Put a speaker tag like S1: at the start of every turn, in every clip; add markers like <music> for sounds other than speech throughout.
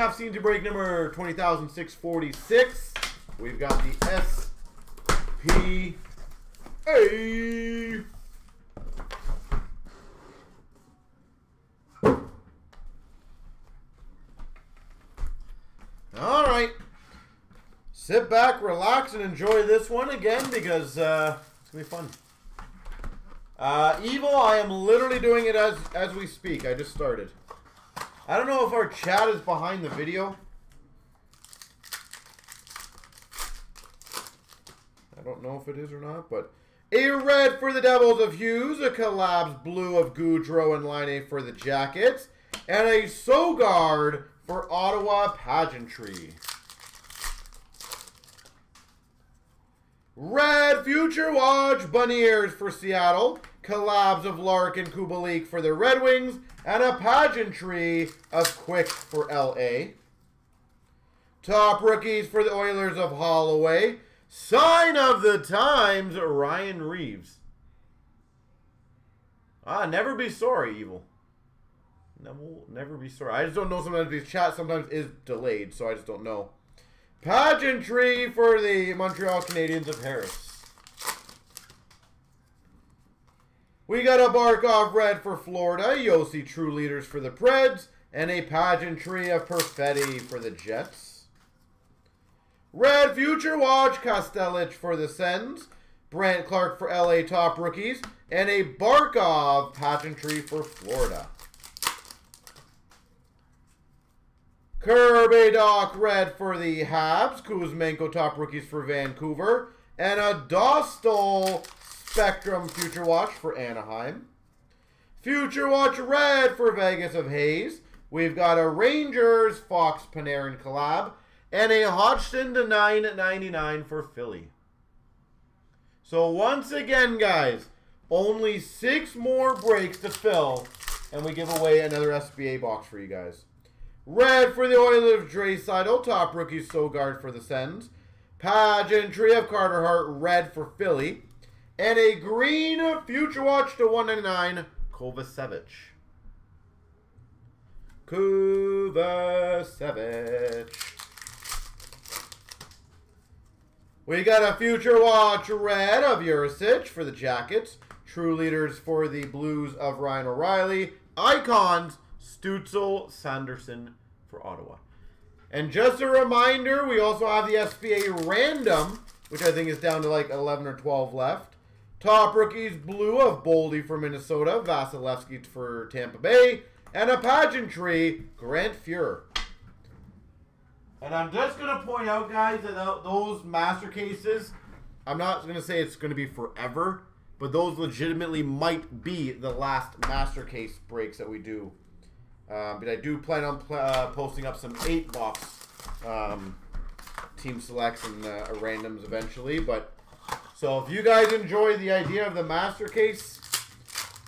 S1: Autograph scene to break number 20,646. We've got the S.P.A. All right. Sit back, relax, and enjoy this one again because uh, it's going to be fun. Uh, Evil, I am literally doing it as, as we speak. I just started. I don't know if our chat is behind the video. I don't know if it is or not, but a red for the Devils of Hughes, a collapsed blue of Gaudreau and Laine for the Jackets, and a Sogaard for Ottawa Pageantry. Red Future Watch Beniers for Seattle, collabs of Larkin Kubalik for the Red Wings, and a pageantry of Quick for LA. Top rookies for the Oilers of Holloway. Sign of the times, Ryan Reaves. Ah, never be sorry, Evil. Never, never be sorry. I just don't know sometimes these chat sometimes is delayed, so I just don't know. Pageantry for the Montreal Canadiens of Harris. We got a Barkov red for Florida, Josi True Leaders for the Preds, and a pageantry of Perfetti for the Jets. Red Future Watch Kastelic for the Sens, Brandt Clarke for LA Top Rookies, and a Barkov pageantry for Florida. Kirby Dach red for the Habs, Kuzmenko Top Rookies for Vancouver, and a Dostal Spectrum Future Watch for Anaheim. Future Watch Red for Vegas of Hayes. We've got a Rangers Fox Panarin collab. And a Hodgson to 9.99 for Philly. So once again, guys, only six more breaks to fill. And we give away another SBA box for you guys. Red for the Oilers of Draisaitl. Top rookie Sogaard for the Sens. Pageantry of Carter Hart. Red for Philly. And a green Future Watch to 199, Kovacevic. Kovacevic. We got a Future Watch red of Jiricek for the Jackets. True Leaders for the Blues of Ryan O'Reilly. Icons, Stützle, Sanderson for Ottawa. And just a reminder, we also have the SBA Random, which I think is down to like 11 or 12 left. Top rookies, blue of Boldy for Minnesota, Vasilevskiy for Tampa Bay, and a pageantry, Grant Fuhr. And I'm just going to point out, guys, that those master cases, I'm not going to say it's going to be forever, but those legitimately might be the last master case breaks that we do. Um, but I do plan on uh, posting up some 8-box um, team selects and uh, randoms eventually, but so if you guys enjoy the idea of the master case,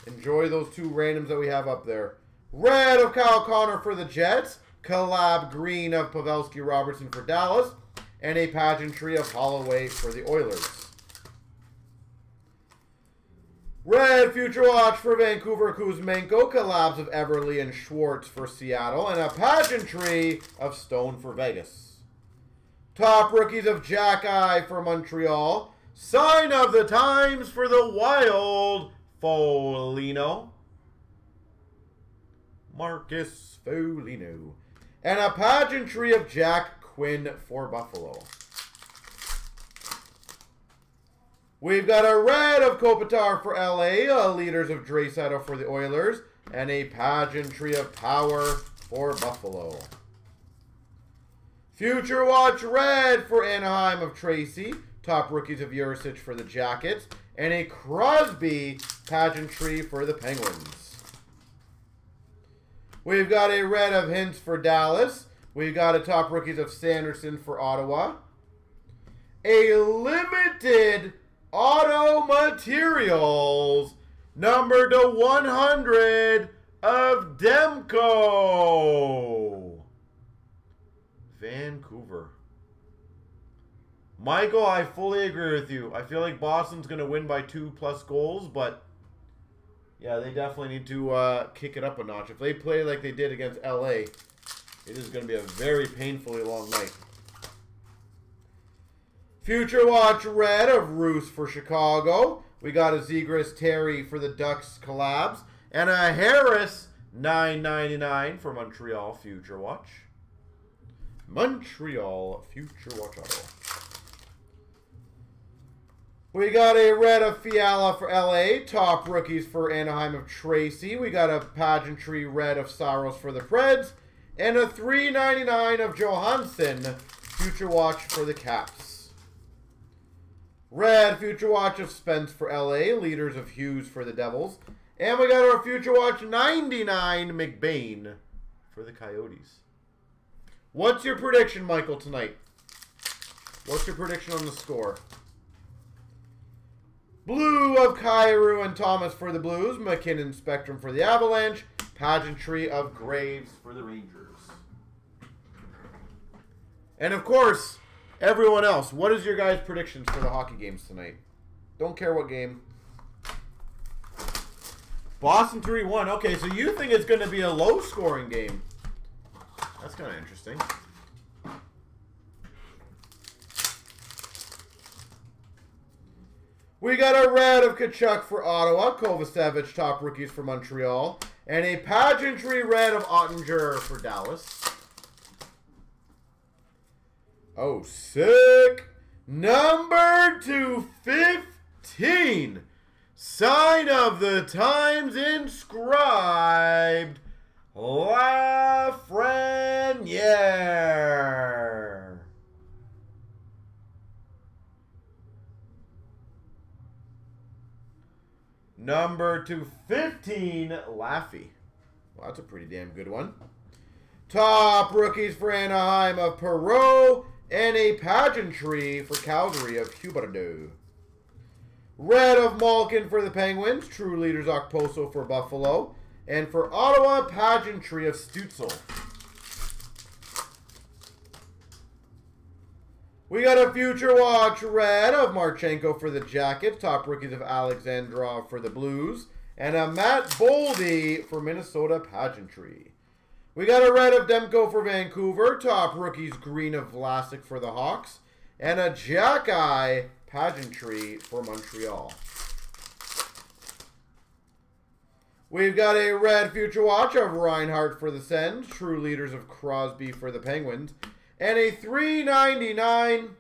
S1: enjoy those two randoms that we have up there. Red of Kyle Connor for the Jets. Collab green of Pavelski Robertson for Dallas. And a pageantry of Holloway for the Oilers. Red Future Watch for Vancouver Kuzmenko. Collabs of Eberle and Schwartz for Seattle. And a pageantry of Stone for Vegas. Top rookies of Xhekaj for Montreal. Sign of the times for the Wild, Foligno. Marcus Foligno. And a pageantry of Jack Quinn for Buffalo. We've got a red of Kopitar for LA, leaders of Draisaitl for the Oilers, and a pageantry of power for Buffalo. Future Watch red for Anaheim of Tracey, top rookies of Jiricek for the Jackets, and a Crosby pageantry for the Penguins. We've got a red of Hintz for Dallas. We've got a top rookies of Sanderson for Ottawa. A limited auto materials number to 100 of Demko. Vancouver. Michael, I fully agree with you. I feel like Boston's going to win by two plus goals, but yeah, they definitely need to uh, kick it up a notch. If they play like they did against LA, It is going to be a very painfully long night. Future Watch Red of Roos for Chicago. We got a Zegras Terry for the Ducks collabs. And a Harris 9.99 for Montreal Future Watch. Montreal Future Watch Auto. We got a red of Fiala for LA. Top rookies for Anaheim of Tracey. We got a pageantry red of Saros for the Preds. And a 3.99 of Johansson. Future Watch for the Caps. Red Future Watch of Spence for LA. Leaders of Hughes for the Devils. And we got our Future Watch 99 McBain for the Coyotes. What's your prediction, Michael, tonight? What's your prediction on the score? Blue of Kyrou and Thomas for the Blues. MacKinnon Spectrum for the Avalanche. Pageantry of Graves for the Rangers. And of course, Everyone else, what is your guys' predictions for the hockey games tonight? Don't care what game. Boston 3-1. Okay, so you think it's going to be a low-scoring game. That's kind of interesting. We got a red of Tkachuk for Ottawa, Kovacevic, top rookies for Montreal, and a pageantry red of Oettinger for Dallas. Oh, sick. Number 215. Sign of the times inscribed. Lafreniere. Number 215, Laffy. Well, that's a pretty damn good one. Top rookies for Anaheim of Perreault and a pageantry for Calgary of Huberdeau. Red of Malkin for the Penguins. True Leaders Okposo for Buffalo. And for Ottawa, pageantry of Stützle. We got a Future Watch Red of Marchenko for the Jackets. Top rookies of Alexandrov for the Blues. And a Matt Boldy for Minnesota Pageantry. We got a red of Demko for Vancouver. Top rookies green of Vlasic for the Hawks. And a Xhekaj pageantry for Montreal. We've got a red future watch of Reinhardt for the Sens. True leaders of Crosby for the Penguins. And a 399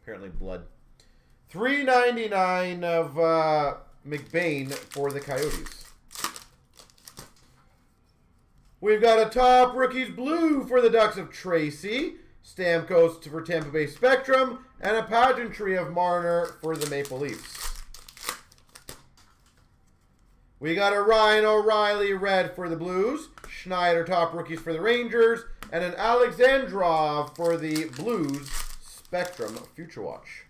S1: apparently blood. 399 of uh, McBain for the Coyotes. We've got a top rookies blue for the Ducks of Tracey. Stamkos for Tampa Bay Spectrum. And a pageantry of Marner for the Maple Leafs. We got a Ryan O'Reilly red for the Blues. Schneider top rookies for the Rangers. And an Alexandrov for the Blues Spectrum Future Watch.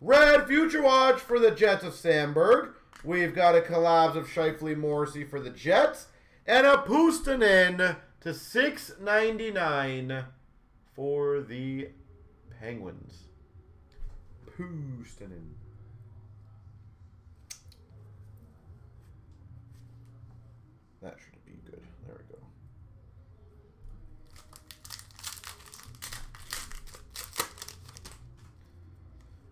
S1: Red Future Watch for the Jets of Samberg. We've got a collabs of Scheifele Morrissey for the Jets. And a Puustinen to 6.99 for the Penguins. Puustinen. That should be good. There we go.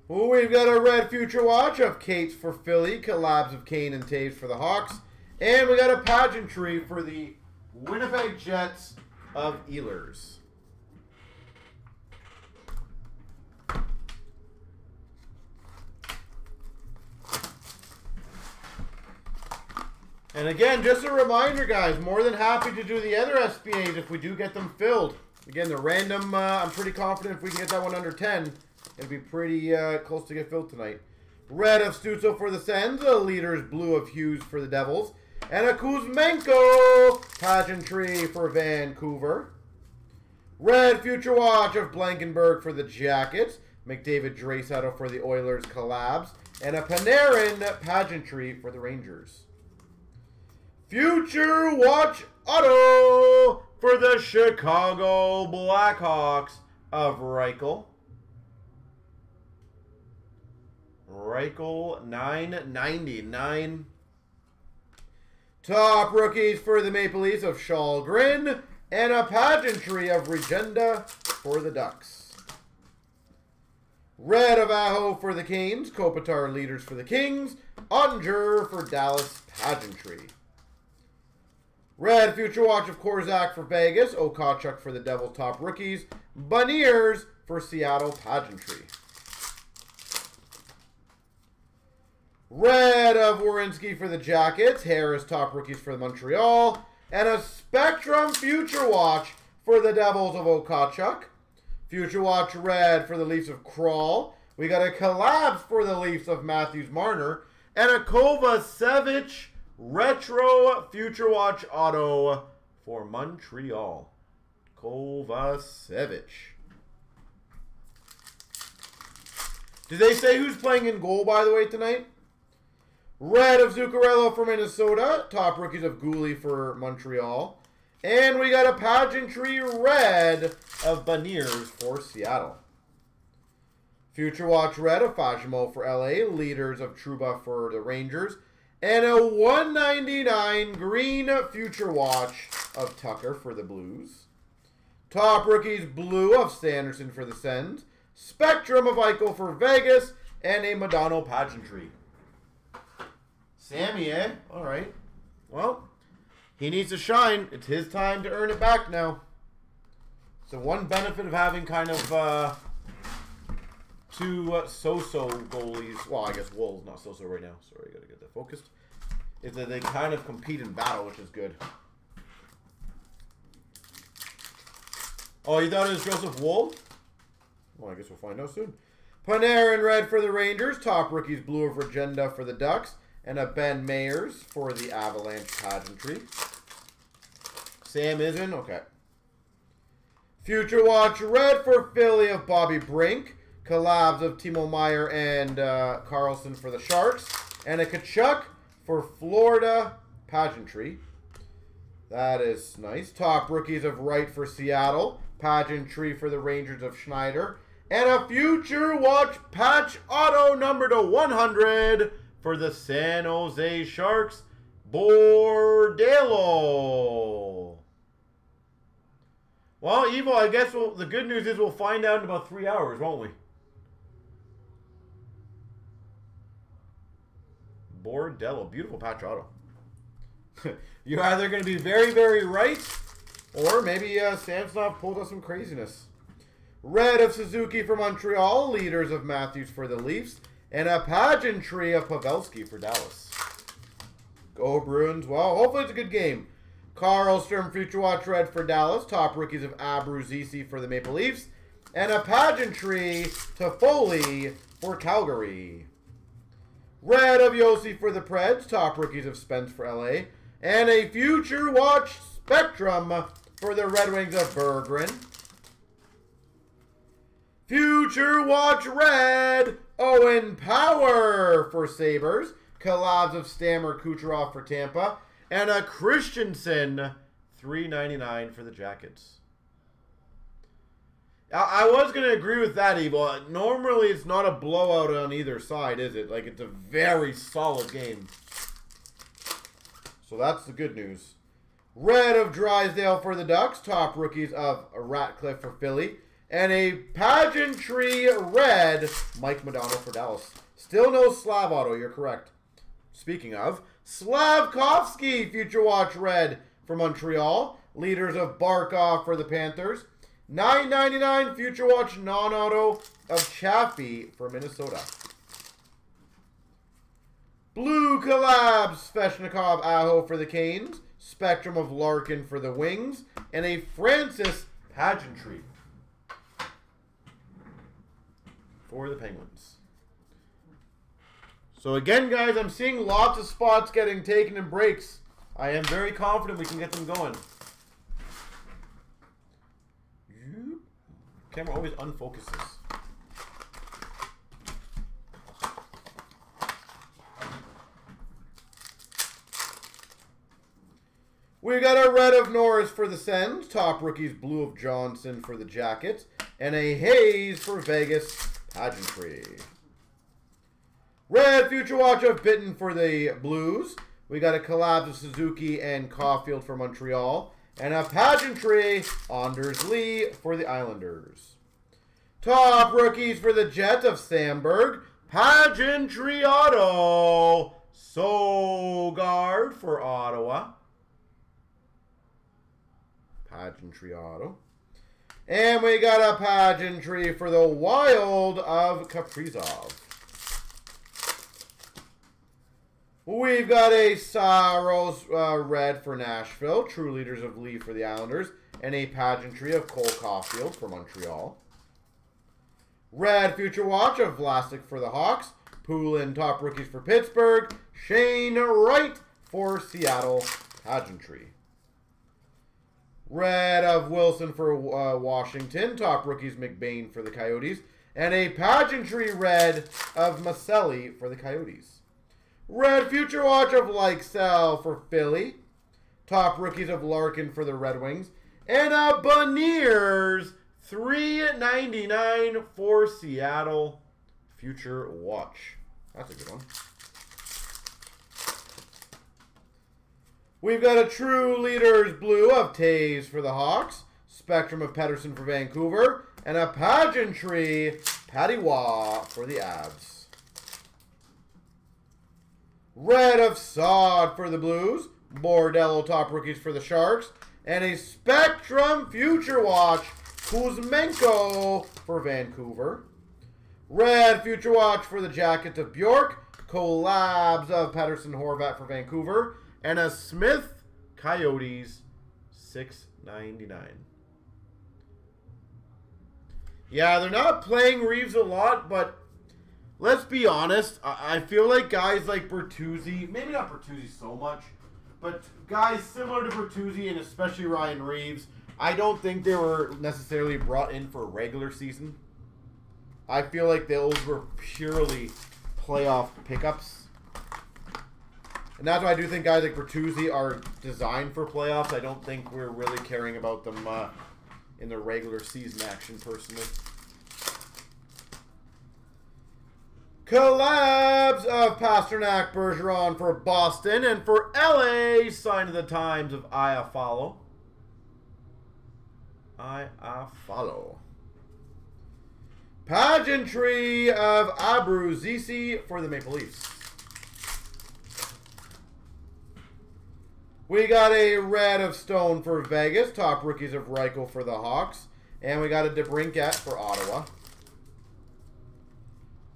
S1: Well, we've got a red future watch of Cates for Philly, collabs of Kane and Toews for the Hawks. And we got a pageantry for the Winnipeg Jets of Ehlers. And again, just a reminder, guys, more than happy to do the other SBAs if we do get them filled. Again, the random, uh, I'm pretty confident if we can get that one under 10, it'll be pretty uh, close to get filled tonight. Red of Stützle for the Sens, the leaders blue of Hughes for the Devils, and a Kuzmenko pageantry for Vancouver. Red Future Watch of Blankenburg for the Jackets. McDavid Draisaitl for the Oilers collabs. And a Panarin pageantry for the Rangers. Future Watch Auto for the Chicago Blackhawks of Reichel. Reichel 999 Top rookies for the Maple Leafs of Källgren. And a pageantry of Regenda for the Ducks. Red of Aho for the Canes. Kopitar leaders for the Kings. Oettinger for Dallas pageantry. Red Future Watch of Korczak for Vegas. Okhotiuk for the Devils top rookies. Beniers for Seattle pageantry. Red of Werenski for the Jackets. Harris top rookies for Montreal. And a Spectrum Future Watch for the Devils of Okhotiuk. Future Watch Red for the Leafs of Kral. We got a collapse for the Leafs of Matthews Marner. And a Kovacevic Retro Future Watch Auto for Montreal. Kovacevic. Did they say who's playing in goal, by the way, tonight? Red of Zuccarello for Minnesota. Top rookies of Guhle for Montreal. And we got a pageantry red of Beniers for Seattle. Future Watch red of Fagemo for LA. Leaders of Trouba for the Rangers. And a 199 green Future Watch of Tucker for the Blues. Top rookies blue of Sanderson for the Sens. Spectrum of Eichel for Vegas. And a Modano pageantry. Sammy, eh? All right. Well, he needs to shine. It's his time to earn it back now. So one benefit of having kind of uh, two uh, so-so goalies. Well, I guess Woll's not so-so right now. Sorry, I gotta get that focused. Is that they kind of compete in battle, which is good. Oh, you thought it was Joseph Woll? Well, I guess we'll find out soon. Panarin red for the Rangers. Top rookies blue of Regenda for the Ducks. And a Ben Meyers for the Avalanche pageantry. Sam is in? Okay. Future Watch Red for Philly of Bobby Brink. Collabs of Timo Meier and uh, Karlsson for the Sharks. And a Tkachuk for Florida pageantry. That is nice. Top rookies of Wright for Seattle. Pageantry for the Rangers of Schneider. And a Future Watch patch auto number to 100 for the San Jose Sharks, Bordeleau. Well, Evo, I guess we'll, the good news is we'll find out in about three hours, won't we? Bordeleau. Beautiful patch auto. <laughs> You're either going to be very, very right, or maybe uh, Samsonov pulled us some craziness. Red of Suzuki for Montreal, leaders of Matthews for the Leafs, and a pageantry of Pavelski for Dallas. Go Bruins. Well, hopefully it's a good game. Karlstrom Future Watch Red for Dallas. Top rookies of Abruzzese for the Maple Leafs. And a pageantry to Foley for Calgary. Red of Josi for the Preds. Top rookies of Spence for LA. And a Future Watch Spectrum for the Red Wings of Berggren. Future Watch Red, Owen Power for Sabres. Collabs of Stammer Kucherov for Tampa. And a Christiansen, three ninety nine for the Jackets. I was going to agree with that, Evil. Normally, it's not a blowout on either side, is it? Like, it's a very solid game. So that's the good news. Red of Drysdale for the Ducks. Top rookies of Ratcliffe for Philly. And a pageantry red, Mike Modano for Dallas. Still no Slav auto, you're correct. Speaking of, Slafkovsky, Future Watch red for Montreal. Leaders of Barkov for the Panthers. 9.99 Future Watch non-auto of Chaffee for Minnesota. Blue Collabs, Svechnikov Aho for the Canes. Spectrum of Larkin for the Wings. And a Francis Pageantry for the Penguins. So again, guys, I'm seeing lots of spots getting taken in breaks. I am very confident we can get them going. Camera always unfocuses. We got a red of Norris for the Sens, top rookies blue of Johnson for the Jackets, and a Hayes for Vegas pageantry. Red Future Watch of Bitten for the Blues. We got a collab of Suzuki and Caulfield for Montreal. And a pageantry, Anders Lee for the Islanders. Top rookies for the Jets of Samberg. Pageantry auto, Sogaard for Ottawa. Pageantry auto. And we got a pageantry for the Wild of Kaprizov. We've got a Saros uh, red for Nashville, True Leaders of Lee for the Islanders, and a pageantry of Cole Caulfield for Montreal. Red Future Watch of Vlasic for the Hawks, Poulin top rookies for Pittsburgh, Shane Wright for Seattle pageantry. Red of Wilson for uh, Washington, top rookies McBain for the Coyotes, and a pageantry red of Maccelli for the Coyotes. Red Future Watch of Lycksell for Philly. Top rookies of Larkin for the Red Wings. And a Beniers 399 for Seattle Future Watch. That's a good one. We've got a True Leaders Blue of Toews for the Hawks. Spectrum of Pettersson for Vancouver. And a Pageantry Patty Waugh for the Abs. Red of Sod for the Blues. Bordeleau top rookies for the Sharks. And a Spectrum Future Watch Kuzmenko for Vancouver. Red Future Watch for the Jackets of Bjork. Collabs of Pettersson Horvat for Vancouver. And a Smith Coyotes 699. Yeah, they're not playing Reaves a lot, but let's be honest. I, I feel like guys like Bertuzzi, maybe not Bertuzzi so much, but guys similar to Bertuzzi and especially Ryan Reaves, I don't think they were necessarily brought in for regular season. I feel like those were purely playoff pickups. And that's why I do think guys like Bertuzzi are designed for playoffs. I don't think we're really caring about them uh, in the regular season action, personally. Collabs of Pastrnak Bergeron for Boston and for LA, sign of the times of Iafallo. I follow. Pageantry of Abruzzese for the Maple Leafs. We got a red of Stone for Vegas. Top rookies of Reichel for the Hawks. And we got a DeBrincat for Ottawa.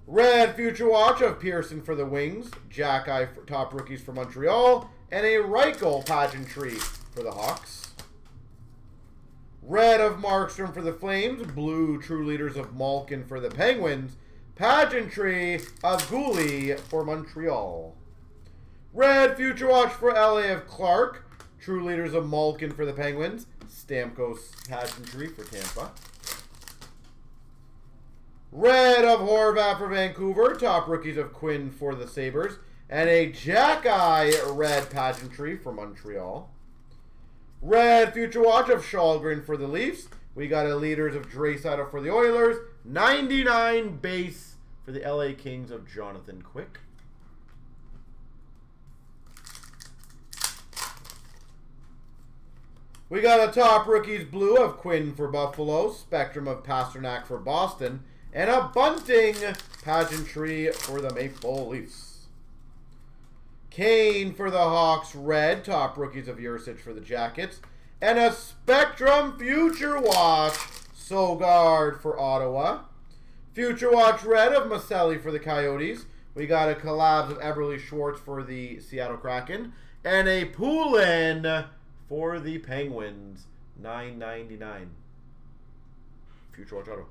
S1: Red Future Watch of Pearson for the Wings. Xhekaj for top rookies for Montreal. And a Reichel pageantry for the Hawks. Red of Markstrom for the Flames. Blue True Leaders of Malkin for the Penguins. Pageantry of Guhle for Montreal. Red Future Watch for LA of Clark. True Leaders of Malkin for the Penguins. Stamkos Pageantry for Tampa. Red of Horvat for Vancouver. Top rookies of Quinn for the Sabres. And a Xhekaj red pageantry for Montreal. Red Future Watch of Källgren for the Leafs. We got a Leaders of Draisaitl for the Oilers. 99 base for the LA Kings of Jonathan Quick. We got a top rookies blue of Quinn for Buffalo. Spectrum of Pastrnak for Boston. And a bunting pageantry for the Maple Leafs. Kane for the Hawks, red. Top rookies of Jiricek for the Jackets. And a Spectrum Future Watch, Sogaard for Ottawa. Future Watch red of Maccelli for the Coyotes. We got a collab of Eberle Schwartz for the Seattle Kraken. And a Poulin for the Penguins. Nine ninety nine. Future Watch Auto.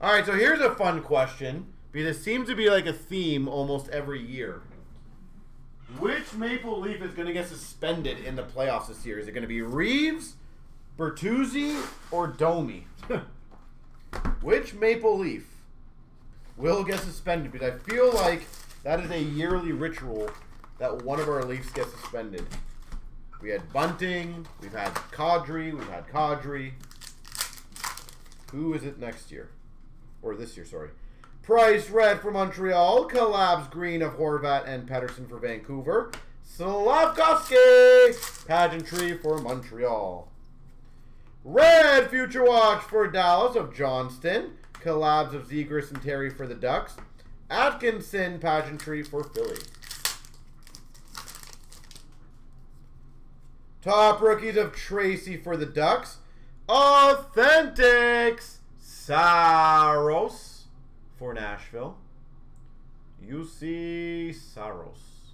S1: All right, so here's a fun question because it seems to be like a theme almost every year. Which Maple Leaf is going to get suspended in the playoffs this year? Is it going to be Reaves, Bertuzzi, or Domi? <laughs> Which Maple Leaf will get suspended? Because I feel like that is a yearly ritual that one of our Leafs gets suspended. We had Bunting, we've had Kadri, we've had Kadri. Who is it next year? Or this year, sorry. Price red for Montreal. Collabs green of Horvat and Pettersson for Vancouver. Slafkovsky. Pageantry for Montreal. Red Future Watch for Dallas of Johnston. Collabs of Zegras and Terry for the Ducks. Atkinson Pageantry for Philly. Top rookies of Tracey for the Ducks. Authentics. Saros for Nashville. UC Saros.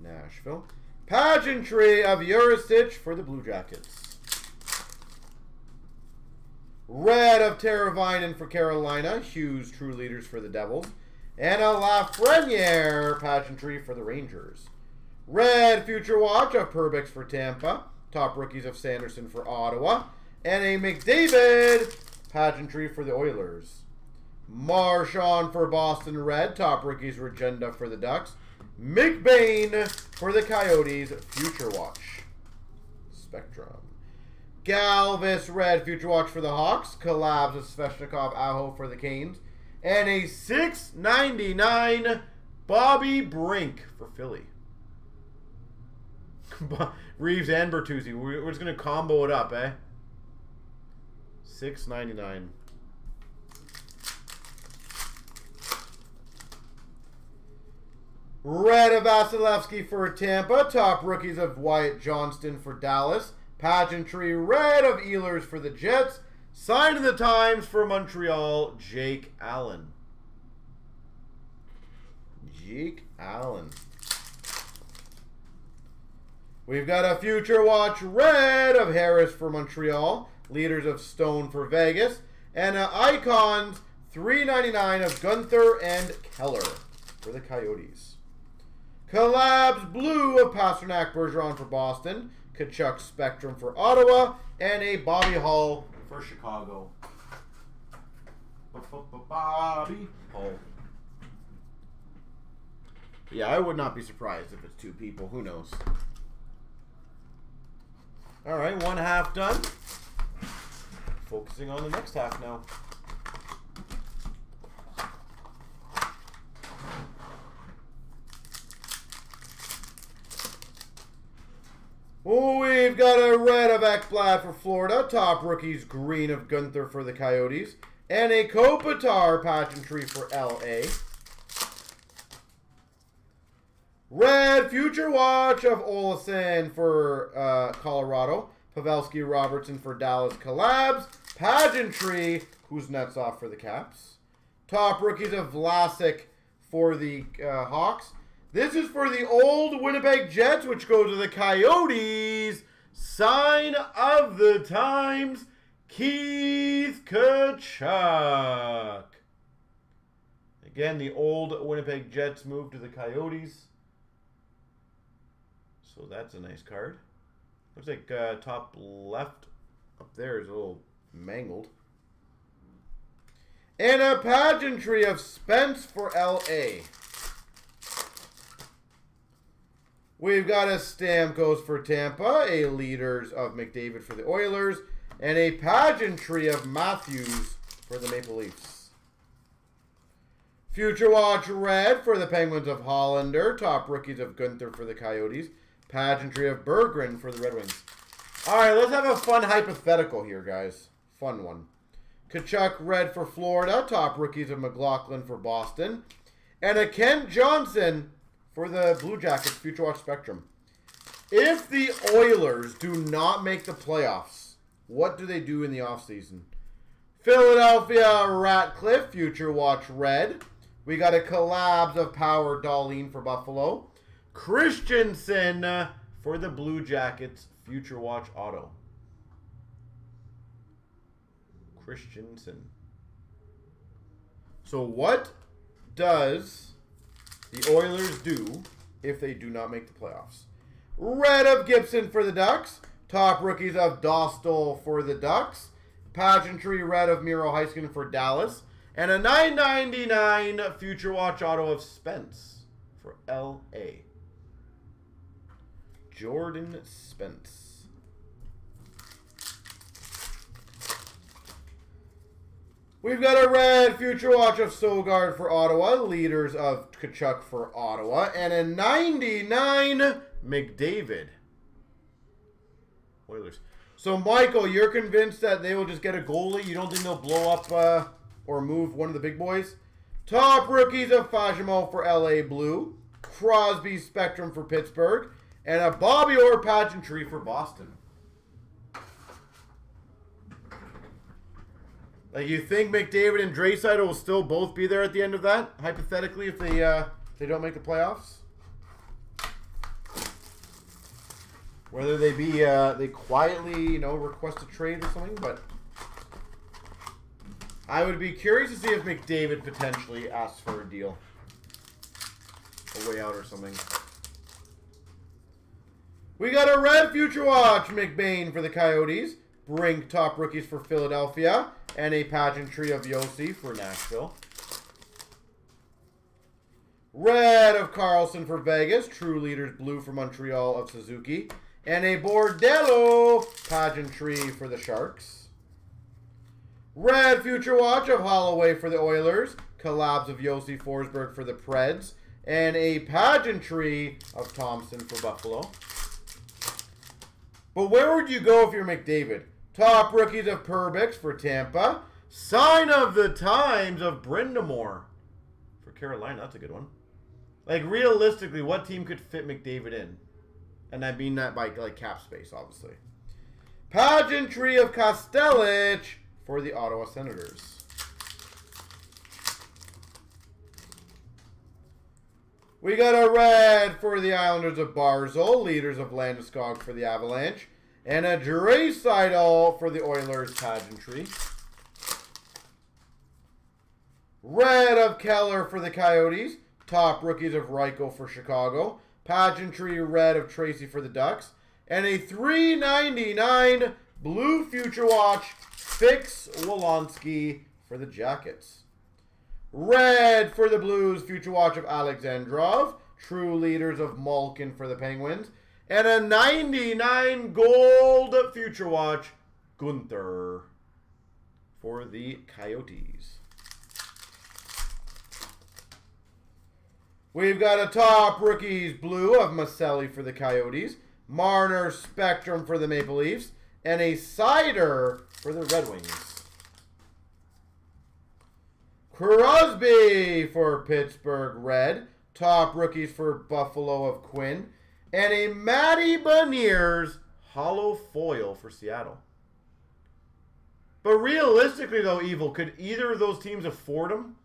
S1: Nashville. Pageantry of Jiricek for the Blue Jackets. Red of Teravainen for Carolina. Hughes True Leaders for the Devils. And a Lafreniere pageantry for the Rangers. Red Future Watch of Perbix for Tampa. Top rookies of Sanderson for Ottawa. And a McDavid pageantry for the Oilers. Marchand for Boston Red. Top rookies Regenda for the Ducks. McBain for the Coyotes. Future Watch. Spectrum. Galvas Red Future Watch for the Hawks. Collabs of Svechnikov Aho for the Canes. And a 699 Bobby Brink for Philly. <laughs> Reaves and Bertuzzi. We're just going to combo it up, eh? 699 Red of Vasilevskiy for Tampa. Top rookies of Wyatt Johnston for Dallas. Pageantry red of Ehlers for the Jets. Sign of the Times for Montreal, Jake Allen. Jake Allen. We've got a Future Watch red of Harris for Montreal. Leaders of Stone for Vegas. And an Icons 399 of Guenther and Keller for the Coyotes. Collabs Blue of Pastrnak Bergeron for Boston. Tkachuk Spectrum for Ottawa. And a Bobby Hull for Chicago. Bobby Hull. Yeah, I would not be surprised if it's two people. Who knows? All right, one half done. Focusing on the next half now. We've got a red of Ekblad for Florida. Top rookies green of Guenther for the Coyotes. And a Kopitar pageantry for LA. Red Future Watch of Olson for uh, Colorado. Pavelski Robertson for Dallas Collabs. Pageantry, Kuznetsov for the Caps. Top rookies of Vlasic for the uh, Hawks. This is for the old Winnipeg Jets, which go to the Coyotes. Sign of the times, Keith Tkachuk. Again, the old Winnipeg Jets move to the Coyotes. So that's a nice card. Looks like uh, top left up there is a little mangled. And a pageantry of Spence for LA. We've got a Stamkos for Tampa, a Leaders of McDavid for the Oilers, and a pageantry of Matthews for the Maple Leafs. Future Watch Red for the Penguins of Hollander, top rookies of Guenther for the Coyotes, Pageantry of Berggren for the Red Wings. All right, let's have a fun hypothetical here, guys. Fun one. Tkachuk Red for Florida. Top rookies of McLaughlin for Boston. And a Kent Johnson for the Blue Jackets Future Watch Spectrum. If the Oilers do not make the playoffs, what do they do in the offseason? Philadelphia Ratcliffe Future Watch Red. We got a collabs of Power Dahlin for Buffalo. Christiansen uh, for the Blue Jackets, Future Watch Auto. Christiansen. So what does the Oilers do if they do not make the playoffs? Red of Gibson for the Ducks. Top rookies of Dostal for the Ducks. Pageantry red of Miro Heiskanen for Dallas. And a 999 Future Watch Auto of Spence for LA. Jordan Spence. We've got a red Future Watch of Sogaard for Ottawa, leaders of Tkachuk for Ottawa, and a 99 McDavid. Oilers. So, Michael, you're convinced that they will just get a goalie? You don't think they'll blow up uh, or move one of the big boys? Top rookies of Fagemo for LA Blue, Crosby Spectrum for Pittsburgh, and a Bobby Orr pageantry for Boston. Like you think McDavid and Draisaitl will still both be there at the end of that, hypothetically, if they uh, they don't make the playoffs? Whether they be uh, they quietly you know request a trade or something, but I would be curious to see if McDavid potentially asks for a deal, a way out or something. We got a red future watch McBain for the Coyotes, Brink top rookies for Philadelphia, and a pageantry of Josi for Nashville. Red of Karlsson for Vegas, True Leaders Blue for Montreal of Suzuki, and a Bordeleau pageantry for the Sharks. Red Future Watch of Holloway for the Oilers, collabs of Josi Forsberg for the Preds, and a pageantry of Thompson for Buffalo. But where would you go if you're McDavid? Top rookies of Perbix for Tampa. Sign of the times of Brind'Amour for Carolina. That's a good one. Like realistically, what team could fit McDavid in? And I mean that by like cap space, obviously. Pageantry of Kastelic for the Ottawa Senators. We got a red for the Islanders of Barzal, leaders of Landeskog for the Avalanche, and a Draisaitl for the Oilers pageantry. Red of Keller for the Coyotes, top rookies of Reichel for Chicago, pageantry red of Tracey for the Ducks, and a 399 blue future watch Fix Wolonski for the Jackets. Red for the Blues, Future Watch of Alexandrov. True Leaders of Malkin for the Penguins. And a 99 gold Future Watch, Guenther for the Coyotes. We've got a top rookies blue of Maccelli for the Coyotes. Marner Spectrum for the Maple Leafs. And a Seider for the Red Wings. Crosby for Pittsburgh Red. Top rookies for Buffalo of Quinn. And a Matty Beniers hollow foil for Seattle. But realistically, though, Evil, could either of those teams afford them?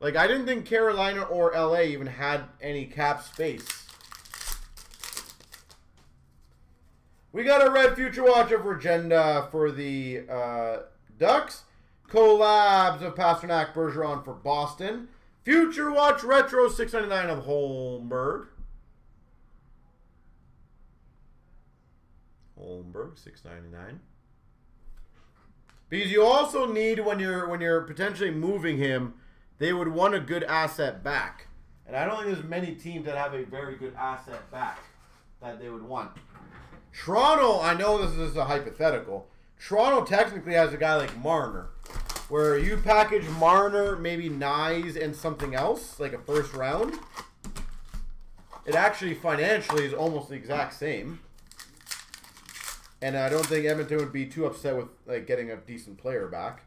S1: Like, I didn't think Carolina or LA even had any cap space. We got a red future watch of Regenda for the uh, Ducks. Collabs of Pastrnak Bergeron for Boston. Future Watch Retro 699 of Holmberg. Holmberg 699. Because you also need when you're when you're potentially moving him, they would want a good asset back. And I don't think there's many teams that have a very good asset back that they would want. Toronto, I know this is a hypothetical. Toronto technically has a guy like Marner where you package Marner, maybe Knies, and something else, like a first round, it actually financially is almost the exact same. And I don't think Edmonton would be too upset with like getting a decent player back.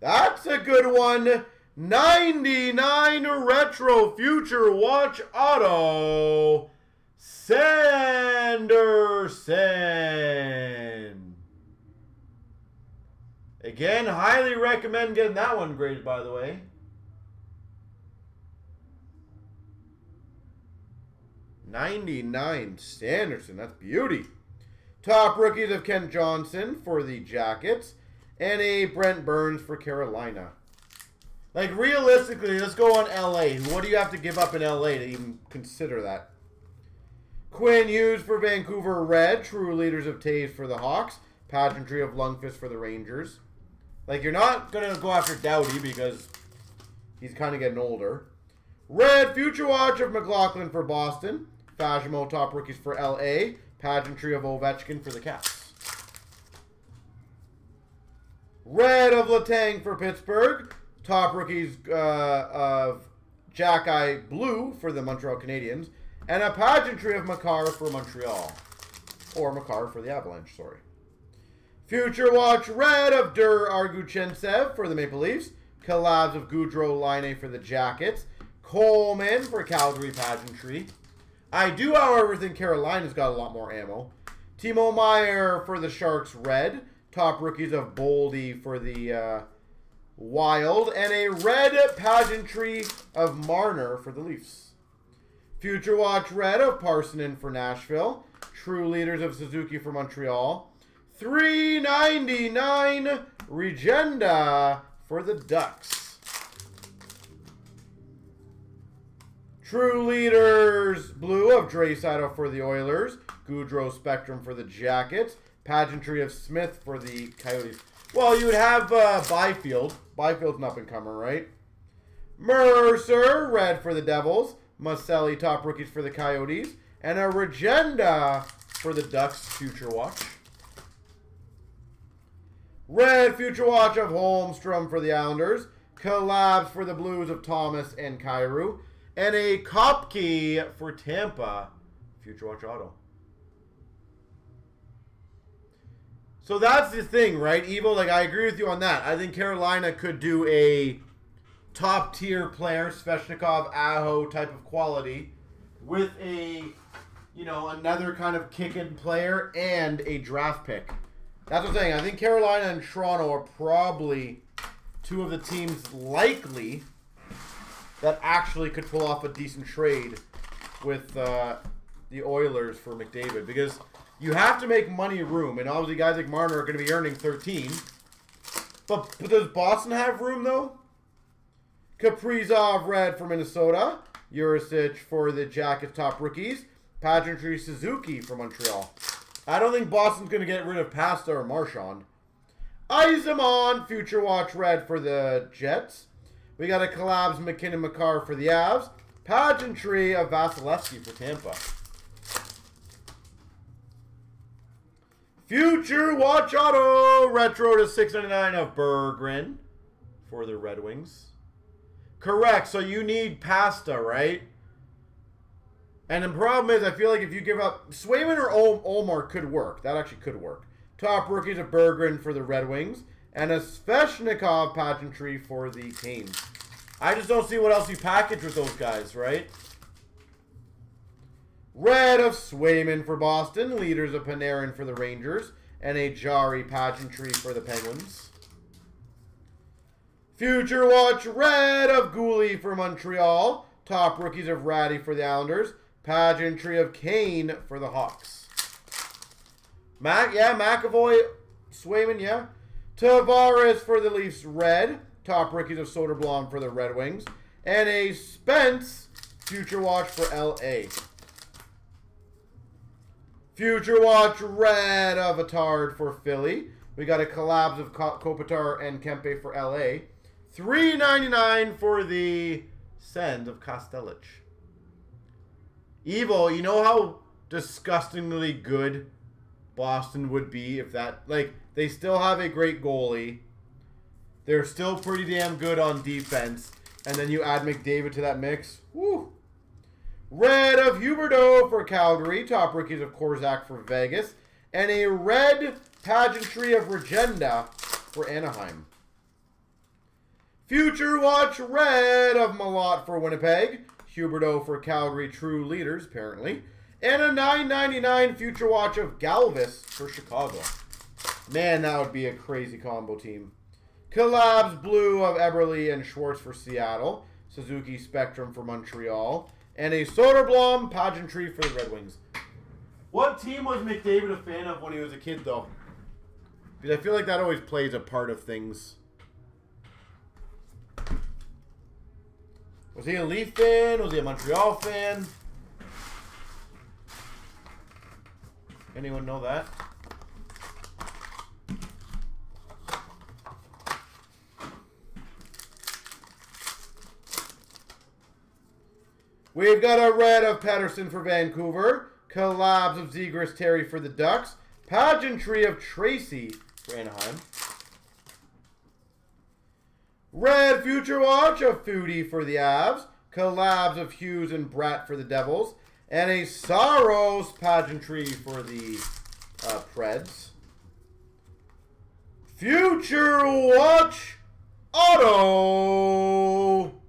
S1: That's a good one. 99 Retro Future Watch Auto Sanderson. Again, highly recommend getting that one graded, by the way. Ninety-nine Sanderson. That's beauty. Top rookies of Kent Johnson for the Jackets. And a Brent Burns for Carolina. Like, realistically, let's go on LA. What do you have to give up in LA to even consider that? Quinn Hughes for Vancouver Red. True Leaders of Toews for the Hawks. Pageantry of Lundqvist for the Rangers. Like, you're not going to go after Doughty because he's kind of getting older. Red Future Watch of McLaughlin for Boston. Fagemo top rookies for LA. Pageantry of Ovechkin for the Caps. Red of Letang for Pittsburgh. Top rookies uh, of Xhekaj Blue for the Montreal Canadiens. And a pageantry of Makar for Montreal. Or Makar for the Avalanche, sorry. Future Watch Red of Der-Arguchintsev for the Maple Leafs. Collabs of Gaudreau Laine for the Jackets. Coleman for Calgary Pageantry. I do, however, think Carolina's got a lot more ammo. Timo Meier for the Sharks Red. Top rookies of Boldy for the uh, Wild. And a red pageantry of Marner for the Leafs. Future Watch Red of Parssinen for Nashville. True Leaders of Suzuki for Montreal. 399 Regenda for the Ducks. True Leaders Blue of Draisaitl for the Oilers. Gaudreau Spectrum for the Jackets. Pageantry of Smith for the Coyotes. Well, you would have uh, Byfield. Byfield's an up-and-comer, right? Mercer, red for the Devils. Maccelli, top rookies for the Coyotes. And a Regenda for the Ducks, Future Watch. Red Future Watch of Holmstrom for the Islanders. Collabs for the Blues of Thomas and Kyrou. And a Koepke for Tampa, Future Watch Auto. So that's the thing, right? Evo, like, I agree with you on that. I think Carolina could do a top-tier player, Svechnikov, Aho type of quality with a, you know, another kind of kick-in player and a draft pick. That's what I'm saying. I think Carolina and Toronto are probably two of the teams likely that actually could pull off a decent trade with uh, the Oilers for McDavid because – you have to make money room, and obviously guys like Marner are going to be earning 13. But, but does Boston have room, though? Kaprizov red for Minnesota. Urisic for the Jackets top rookies. Pageantry Suzuki for Montreal. I don't think Boston's going to get rid of Pasta or Marchand. Yzerman, Future Watch red for the Jets. We got a Collabs MacKinnon Makar for the Avs. Pageantry of Vasilevskiy for Tampa. Future Watch Auto Retro to 699 of Berggren for the Red Wings. Correct. So you need pasta, right? And the problem is, I feel like if you give up Swayman or Ol Ullmark could work. That actually could work. Top rookies of Berggren for the Red Wings. And a Svechnikov pageantry for the Canes. I just don't see what else you package with those guys, right? Red of Swayman for Boston. Leaders of Panarin for the Rangers. And a Jarry pageantry for the Penguins. Future Watch Red of Guhle for Montreal. Top rookies of Raty for the Islanders. Pageantry of Kane for the Hawks. Mac, yeah, McAvoy, Swayman, yeah. Tavares for the Leafs Red. Top rookies of Soderblom for the Red Wings. And a Spence Future Watch for LA. Future Watch Red Avatar for Philly. We got a collabs of Kopitar and Kempe for LA. Three ninety nine for the Sens of Kastelic. Evil, you know how disgustingly good Boston would be if that like they still have a great goalie. They're still pretty damn good on defense. And then you add McDavid to that mix. Woo! Red of Huberdeau for Calgary. Top rookies of Korczak for Vegas. And a red pageantry of Regenda for Anaheim. Future Watch Red of Malott for Winnipeg. Huberdeau for Calgary True Leaders, apparently. And a 9.99 Future Watch of Galvas for Chicago. Man, that would be a crazy combo team. Collabs Blue of Eberle and Schwartz for Seattle. Suzuki Spectrum for Montreal and a Soderblom pageantry for the Red Wings. What team was McDavid a fan of when he was a kid, though? Because I feel like that always plays a part of things. Was he a Leaf fan? Was he a Montreal fan? Anyone know that? We've got a red of Pettersson for Vancouver. Collabs of Zegras Terry for the Ducks. Pageantry of Tracey for Anaheim. Red Future Watch of Foodie for the Avs. Collabs of Hughes and Bratt for the Devils. And a Saros pageantry for the uh, Preds. Future Watch Auto.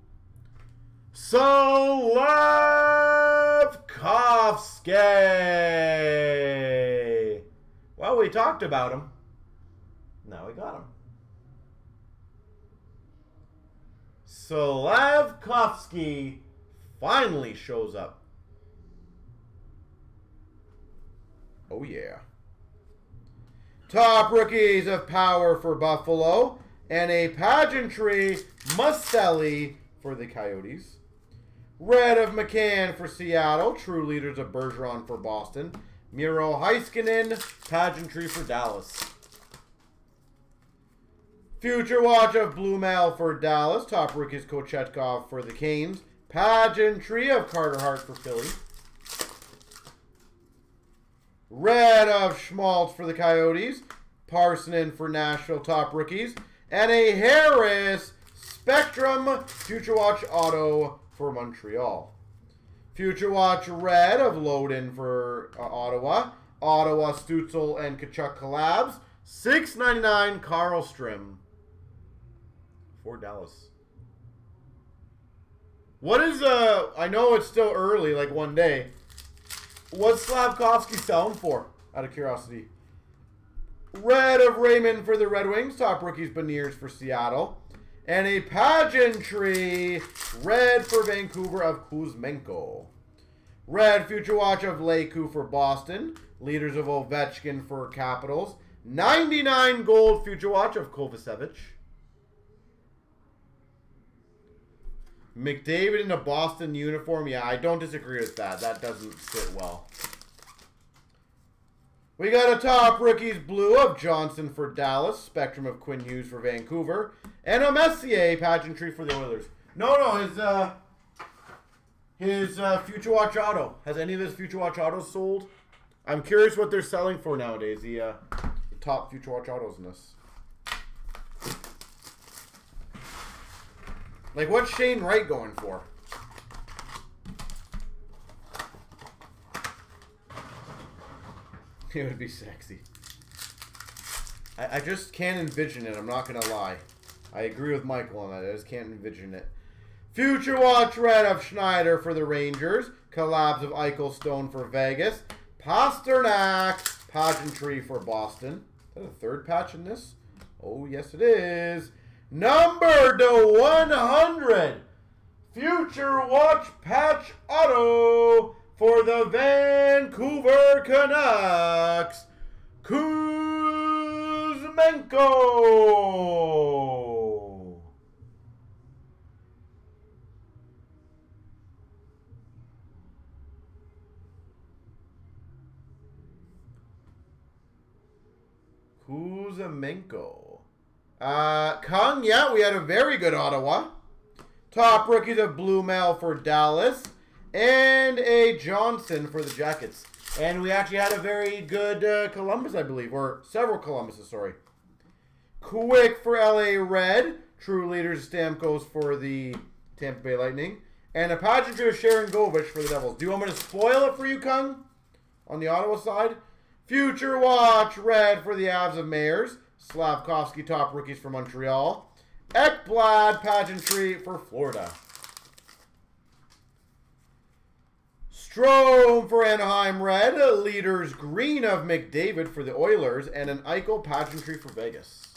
S1: Slafkovsky. Well, we talked about him. Now we got him. Slafkovsky finally shows up. Oh, yeah. Top rookies of power for Buffalo. And a pageantry Maccelli for the Coyotes. Red of McCann for Seattle. True leaders of Bergeron for Boston. Miro Heiskanen. Pageantry for Dallas. Future Watch of Blumel for Dallas. Top rookies Kochetkov for the Canes. Pageantry of Carter Hart for Philly. Red of Schmaltz for the Coyotes. Parssinen for Nashville top rookies. And a Harris Spectrum Future Watch Auto for Montreal. Future Watch Red of Lodin for uh, Ottawa. Ottawa Stützle, and Tkachuk collabs. Six ninety nine Karlstrom for Dallas. What is uh I know it's still early, like one day. What's Slafkovsky selling for? Out of curiosity. Red of Raymond for the Red Wings. Top rookies Beniers for Seattle. And a pageantry red for Vancouver of Kuzmenko. Red Future Watch of Leku for Boston. Leaders of Ovechkin for Capitals. 99 gold Future Watch of Kovacevic. McDavid in a Boston uniform. Yeah, I don't disagree with that. That doesn't sit well. We got a top rookies blue of Johnson for Dallas. Spectrum of Quinn Hughes for Vancouver. And a Messier pageantry for the Oilers. No, no, his uh, his uh, Future Watch Auto. Has any of his Future Watch Autos sold? I'm curious what they're selling for nowadays. The, uh, the top Future Watch Autos in this. Like, what's Shane Wright going for? <laughs> It would be sexy. I, I just can't envision it. I'm not going to lie. I agree with Michael on that. I just can't envision it. Future Watch Red of Schneider for the Rangers. Collabs of Eichel Stone for Vegas. Pastrnak Pageantry for Boston. Is that a third patch in this? Oh, yes it is. Number to 100. Future Watch Patch Auto for the Vancouver Canucks. Kuzmenko. Kuzmenko. Uh, Kung, yeah, we had a very good Ottawa. Top rookies of Blumel for Dallas. And a Johnson for the Jackets. And we actually had a very good uh, Columbus, I believe. Or several Columbuses, sorry. Quick for LA Red. True Leaders Stamkos for the Tampa Bay Lightning. And a pageantry of Sharangovich for the Devils. Do you want me to spoil it for you, Kung? On the Ottawa side. Future Watch Red for the Avs of Meyers. Slafkovsky top rookies for Montreal. Ekblad pageantry for Florida. Strome for Anaheim Red. Leaders green of McDavid for the Oilers. And an Eichel pageantry for Vegas.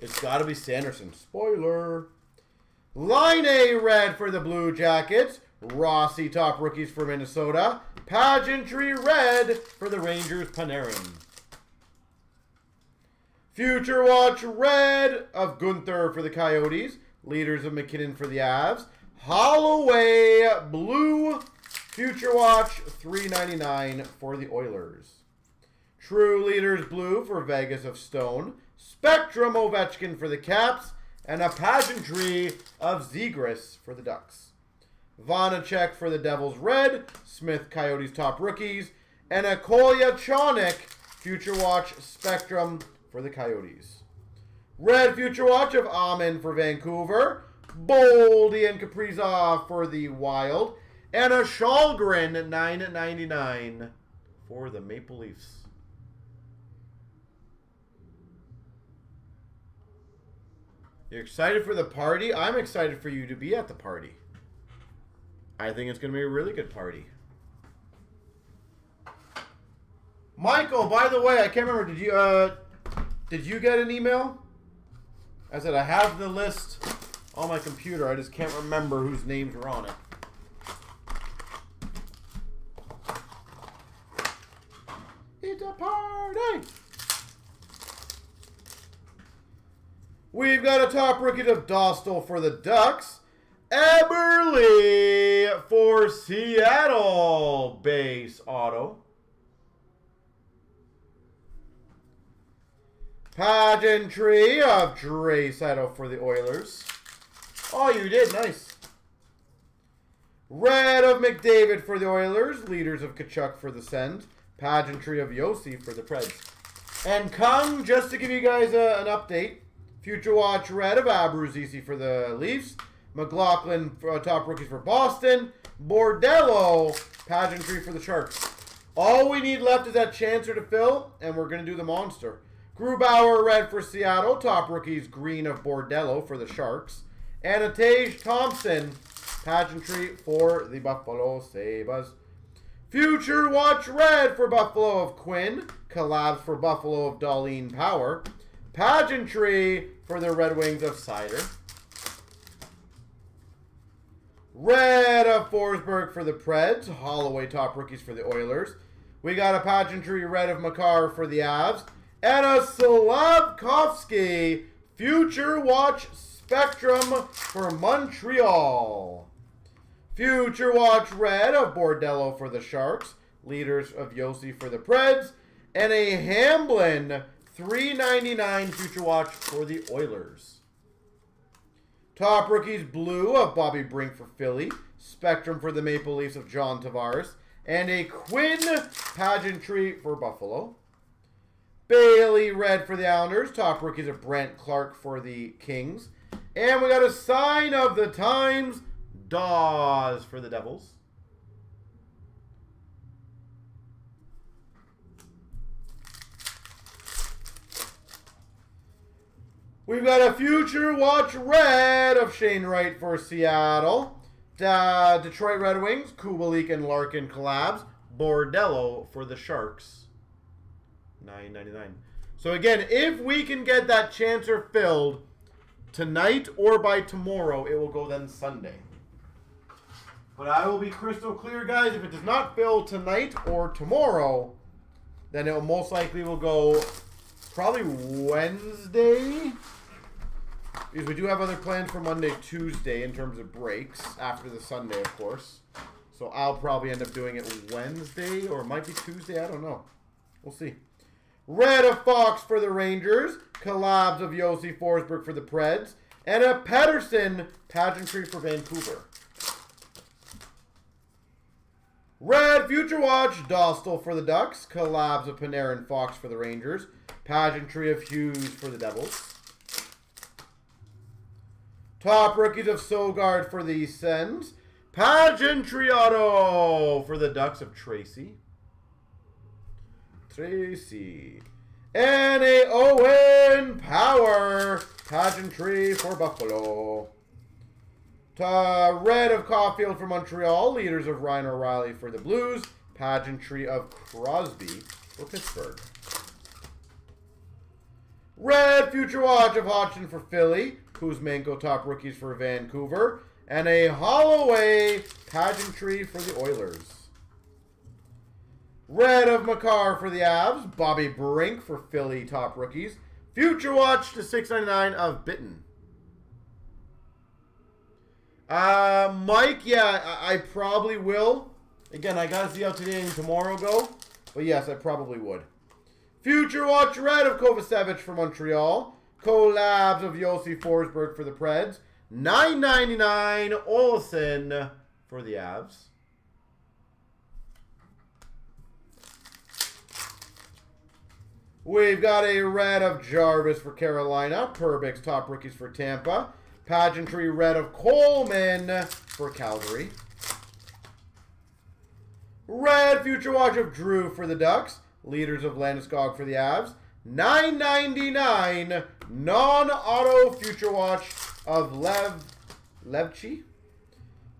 S1: It's got to be Sanderson. Spoiler. Laine red for the Blue Jackets. Rossi top rookies for Minnesota. Pageantry red for the Rangers Panarin. Future Watch red of Guenther for the Coyotes. Leaders of MacKinnon for the Avs. Holloway blue Future Watch 399 for the Oilers. True Leaders blue for Vegas of Stone. Spectrum Ovechkin for the Caps. And a pageantry of Zegras for the Ducks. Vanecek for the Devils red. Smith Coyotes top rookies. And a Kolyachonok Future Watch Spectrum for the Coyotes. Red Future Watch of Amin for Vancouver. Boldy and Kaprizov for the Wild. And a Källgren at 9.99 for the Maple Leafs. You're excited for the party? I'm excited for you to be at the party. I think it's going to be a really good party. Michael, by the way, I can't remember. Did you uh, did you get an email? I said I have the list on my computer. I just can't remember whose names were on it. It's a party. We've got a top rookie of Dostal for the Ducks. Eberle for Seattle. Base auto. Pageantry of Draisaitl for the Oilers. Oh, you did. Nice. Red of McDavid for the Oilers. Leaders of Tkachuk for the Sens. Pageantry of Josi for the Preds. And come, just to give you guys a, an update, Future Watch Red of Abruzzese for the Leafs. McLaughlin, uh, top rookies for Boston. Bordeleau, pageantry for the Sharks. All we need left is that chancer to fill, and we're going to do the monster. Grubauer, red for Seattle. Top rookies, green of Bordeleau for the Sharks. And Tage Thompson, pageantry for the Buffalo Sabres. Future Watch Red for Buffalo of Quinn. Collabs for Buffalo of Dahlin Power. Pageantry for the Red Wings of Seider. Red of Forsberg for the Preds. Holloway top rookies for the Oilers. We got a pageantry red of Makar for the Avs. And a Slafkovsky Future Watch Spectrum for Montreal. Future Watch red of Bordeleau for the Sharks. Leaders of Josi for the Preds. And a Hamblin 399 Future Watch for the Oilers. Top rookies blue of Bobby Brink for Philly. Spectrum for the Maple Leafs of John Tavares. And a Quinn pageantry for Buffalo. Bailey red for the Islanders. Top rookies of Brandt Clarke for the Kings. And we got a sign of the times. Dawes for the Devils. We've got a Future Watch Red of Shane Wright for Seattle. Uh, Detroit Red Wings, Kubalik and Larkin collabs. Bordeleau for the Sharks. 9.99. So again, if we can get that chancer filled tonight or by tomorrow, it will go then Sunday. But I will be crystal clear, guys. If it does not fill tonight or tomorrow, then it will most likely will go probably Wednesday. Because we do have other plans for Monday, Tuesday in terms of breaks after the Sunday, of course. So I'll probably end up doing it Wednesday or it might be Tuesday. I don't know. We'll see. Red of Fox for the Rangers. Collabs of Josi Forsberg for the Preds. And a Pettersson pageantry for Vancouver. Red Future Watch, Dostal for the Ducks. Collabs of Panarin Fox for the Rangers. Pageantry of Hughes for the Devils. Top rookies of Sogaard for the Sens. Pageantry auto for the Ducks of Tracey. Tracey. And a Owen Power pageantry for Buffalo. Ta red of Caulfield for Montreal. Leaders of Ryan O'Reilly for the Blues. Pageantry of Crosby for Pittsburgh. Red Future Watch of Hodgson for Philly. Kuzmenko top rookies for Vancouver. And a Holloway pageantry for the Oilers. Red of Makar for the Avs. Bobby Brink for Philly top rookies. Future Watch to 699 of Bitten. Uh, Mike, yeah, I, I, probably will. Again, I gotta see how today and tomorrow go. But yes, I probably would. Future Watch Red of Kovacevic for Montreal. Collabs of Josi Forsberg for the Preds. 9.99 Olsen for the Avs. We've got a red of Jarvis for Carolina. Perbix top rookies for Tampa. Pageantry red of Coleman for Calgary. Red Future Watch of Drew for the Ducks. Leaders of Landeskog for the Avs. 999 non-auto Future Watch of Lev Levchi.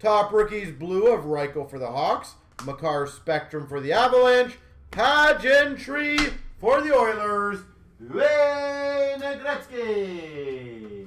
S1: Top rookies blue of Reichel for the Hawks. Makar Spectrum for the Avalanche. Pageantry for the Oilers, Wayne Gretzky.